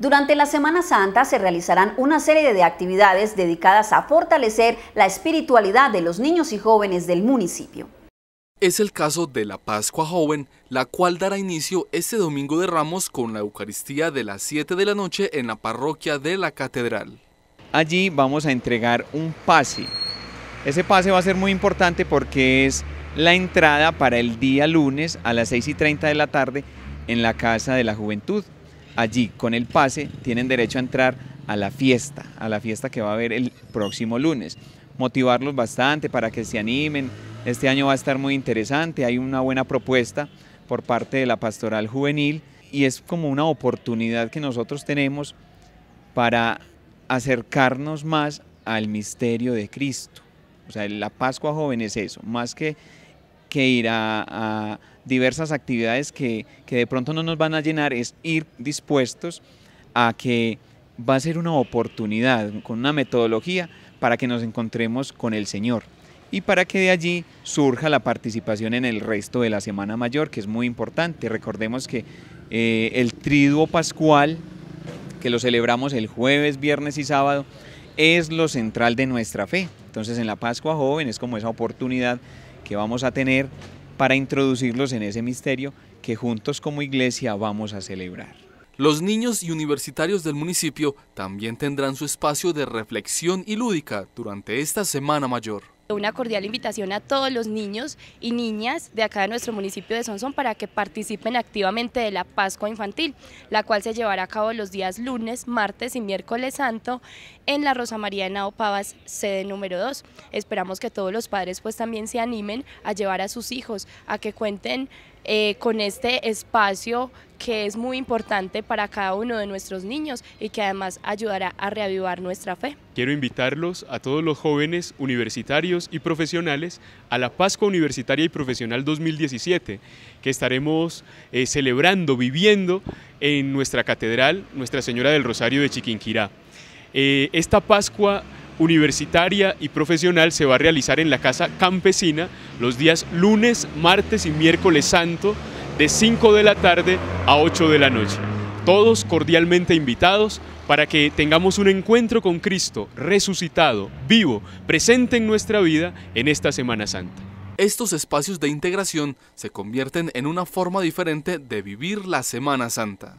Durante la Semana Santa se realizarán una serie de actividades dedicadas a fortalecer la espiritualidad de los niños y jóvenes del municipio. Es el caso de la Pascua Joven, la cual dará inicio este domingo de Ramos con la Eucaristía de las 7 de la noche en la parroquia de la Catedral. Allí vamos a entregar un pase. Ese pase va a ser muy importante porque es la entrada para el día lunes a las 6 y 30 de la tarde en la Casa de la Juventud. Allí, con el pase, tienen derecho a entrar a la fiesta, a la fiesta que va a haber el próximo lunes. Motivarlos bastante para que se animen. Este año va a estar muy interesante, hay una buena propuesta por parte de la pastoral juvenil y es como una oportunidad que nosotros tenemos para acercarnos más al misterio de Cristo. O sea, la Pascua joven es eso, más que, que ir a, diversas actividades que, que de pronto no nos van a llenar, es ir dispuestos a que va a ser una oportunidad con una metodología para que nos encontremos con el Señor y para que de allí surja la participación en el resto de la Semana Mayor, que es muy importante. Recordemos que eh, el triduo pascual que lo celebramos el jueves, viernes y sábado, es lo central de nuestra fe. Entonces en la Pascua Joven es como esa oportunidad que vamos a tener para introducirlos en ese misterio que juntos como iglesia vamos a celebrar. Los niños y universitarios del municipio también tendrán su espacio de reflexión y lúdica durante esta Semana Mayor. Una cordial invitación a todos los niños y niñas de acá de nuestro municipio de Sonsón para que participen activamente de la Pascua Infantil, la cual se llevará a cabo los días lunes, martes y miércoles santo en la Rosa María de Naopavas, sede número 2. Esperamos que todos los padres pues también se animen a llevar a sus hijos, a que cuenten eh, con este espacio que es muy importante para cada uno de nuestros niños y que además ayudará a reavivar nuestra fe. Quiero invitarlos a todos los jóvenes universitarios y profesionales a la Pascua Universitaria y Profesional 2017, que estaremos eh, celebrando, viviendo en nuestra catedral, Nuestra Señora del Rosario de Chiquinquirá. Eh, esta Pascua universitaria y profesional se va a realizar en la Casa Campesina los días lunes, martes y miércoles santo de 5 de la tarde a 8 de la noche. Todos cordialmente invitados para que tengamos un encuentro con Cristo resucitado, vivo, presente en nuestra vida en esta Semana Santa. Estos espacios de integración se convierten en una forma diferente de vivir la Semana Santa.